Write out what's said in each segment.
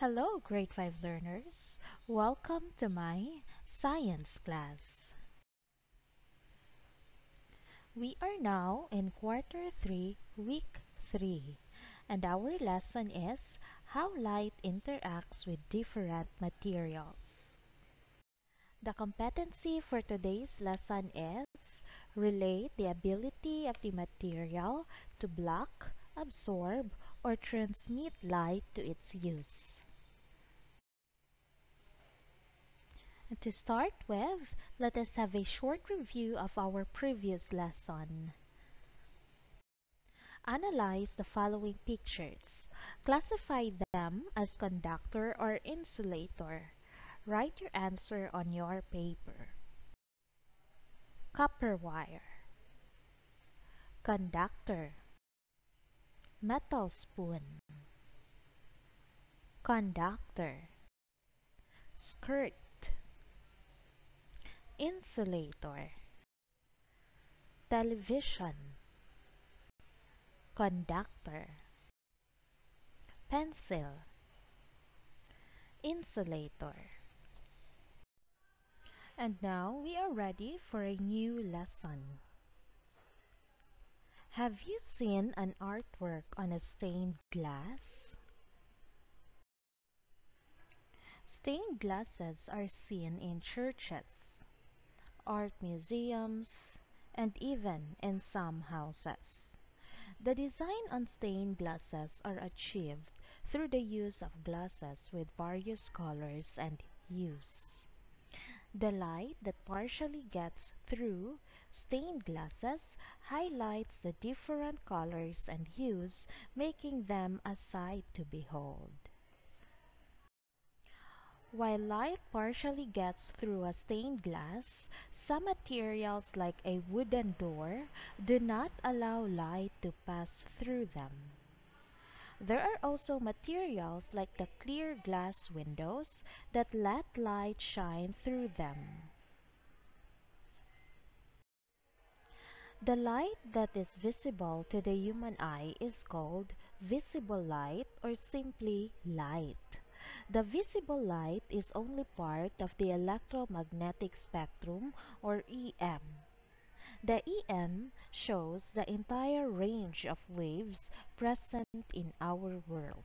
Hello, grade 5 learners. Welcome to my science class. We are now in quarter 3, week 3, and our lesson is how light interacts with different materials. The competency for today's lesson is relate the ability of the material to block, absorb, or transmit light to its use. And to start with, let us have a short review of our previous lesson. Analyze the following pictures. Classify them as conductor or insulator. Write your answer on your paper. Copper wire Conductor Metal spoon Conductor Skirt Insulator. Television. Conductor. Pencil. Insulator. And now we are ready for a new lesson. Have you seen an artwork on a stained glass? Stained glasses are seen in churches, art museums, and even in some houses. The design on stained glasses are achieved through the use of glasses with various colors and hues. The light that partially gets through stained glasses highlights the different colors and hues, making them a sight to behold. While light partially gets through a stained glass, some materials like a wooden door do not allow light to pass through them. There are also materials like the clear glass windows that let light shine through them. The light that is visible to the human eye is called visible light or simply light. The visible light is only part of the electromagnetic spectrum or EM. The EM shows the entire range of waves present in our world.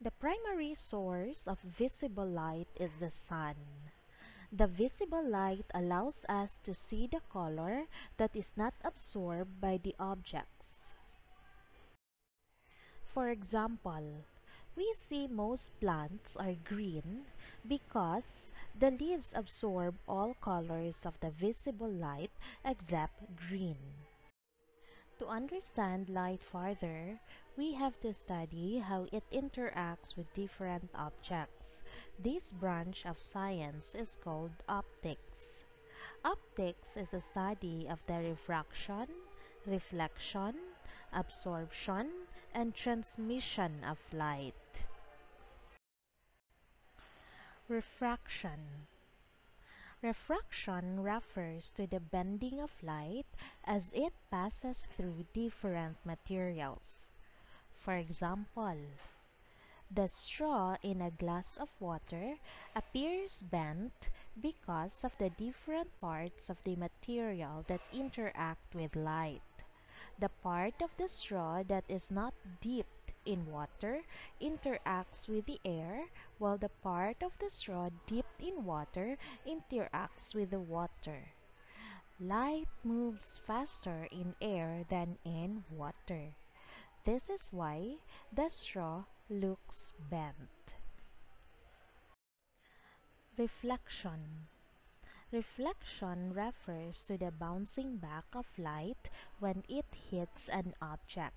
The primary source of visible light is the sun. The visible light allows us to see the color that is not absorbed by the objects. For example, we see most plants are green because the leaves absorb all colors of the visible light except green. To understand light farther, we have to study how it interacts with different objects. This branch of science is called optics. Optics is a study of the refraction, reflection, absorption, and transmission of light. Refraction Refraction refers to the bending of light as it passes through different materials. For example, the straw in a glass of water appears bent because of the different parts of the material that interact with light. The part of the straw that is not dipped in water interacts with the air, while the part of the straw dipped in water interacts with the water. Light moves faster in air than in water. This is why the straw looks bent. Reflection Reflection refers to the bouncing back of light when it hits an object.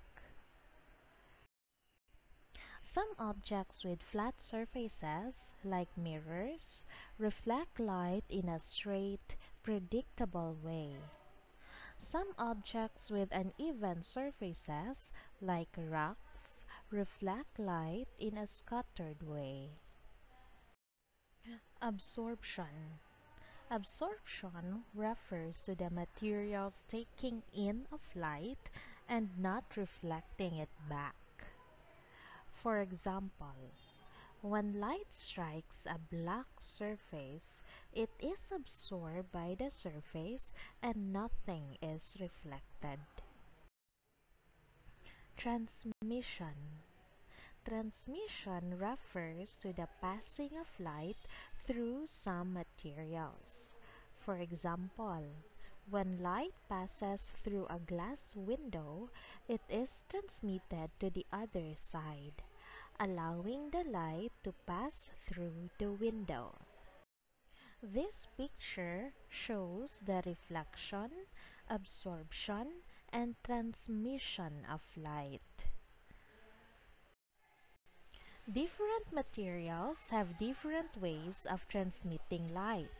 Some objects with flat surfaces, like mirrors, reflect light in a straight, predictable way. Some objects with uneven surfaces, like rocks, reflect light in a scattered way. Absorption Absorption refers to the materials taking in of light and not reflecting it back. For example, when light strikes a black surface, it is absorbed by the surface and nothing is reflected. Transmission Transmission refers to the passing of light through some materials. For example, when light passes through a glass window, it is transmitted to the other side, allowing the light to pass through the window. This picture shows the reflection, absorption, and transmission of light. Different materials have different ways of transmitting light.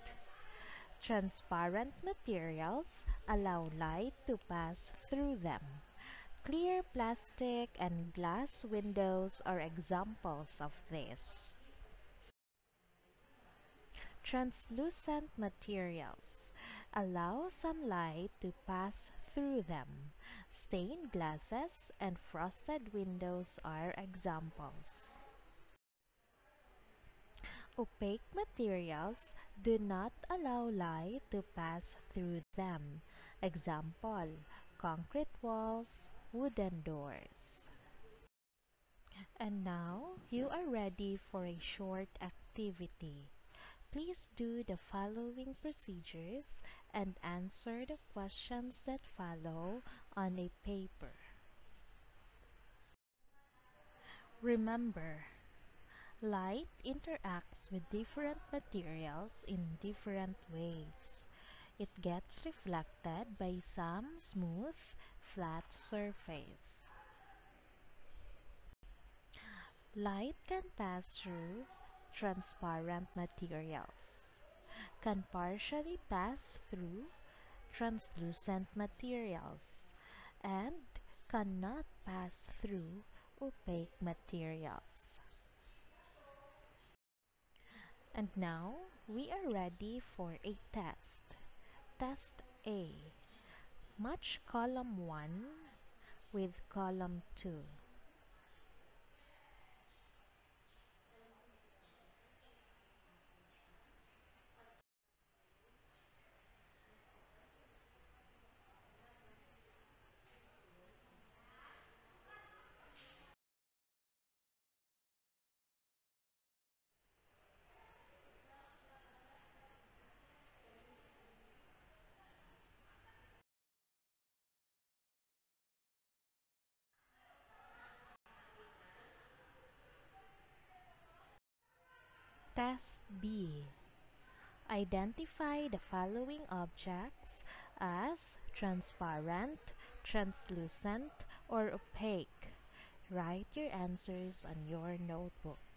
Transparent materials allow light to pass through them. Clear plastic and glass windows are examples of this. Translucent materials allow sunlight to pass through them. Stained glasses and frosted windows are examples. Opaque materials do not allow light to pass through them. Example, concrete walls, wooden doors. And now, you are ready for a short activity. Please do the following procedures and answer the questions that follow on a paper. Remember, Light interacts with different materials in different ways. It gets reflected by some smooth, flat surface. Light can pass through transparent materials, can partially pass through translucent materials, and cannot pass through opaque materials. And now, we are ready for a test. Test A. Match column 1 with column 2. Test B. Identify the following objects as transparent, translucent, or opaque. Write your answers on your notebook.